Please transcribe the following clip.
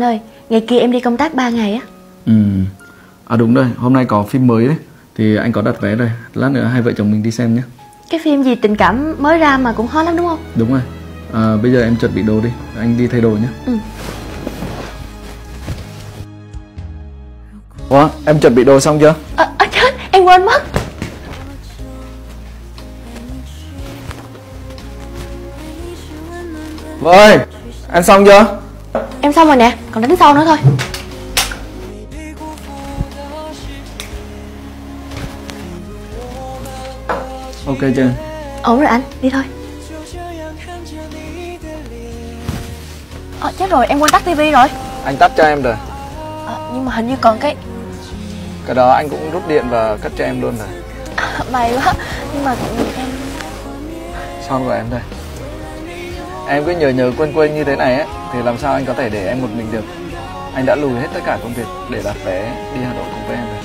Ơi, ngày kia em đi công tác 3 ngày á Ừ. À đúng rồi, hôm nay có phim mới đấy. Thì anh có đặt vé rồi. Lát nữa hai vợ chồng mình đi xem nhé. Cái phim gì tình cảm mới ra mà cũng hot lắm đúng không? Đúng rồi. À, bây giờ em chuẩn bị đồ đi. Anh đi thay đồ nhé. Ừ. Ủa, em chuẩn bị đồ xong chưa? Ờ, à, chết, em quên mất Vợ ơi, ăn xong chưa? Em xong rồi nè, còn đánh sau nữa thôi Ok chưa? Ổn rồi anh, đi thôi Ờ, chết rồi, em quên tắt tivi rồi Anh tắt cho em rồi. Ờ, Nhưng mà hình như còn cái Cái đó anh cũng rút điện và cất cho em luôn rồi. à, May quá Nhưng mà em Xong rồi em đây. Em cứ nhờ nhờ quên quên như thế này á thì làm sao anh có thể để em một mình được? Anh đã lùi hết tất cả công việc để đặt vé đi Hà Nội cùng với em rồi.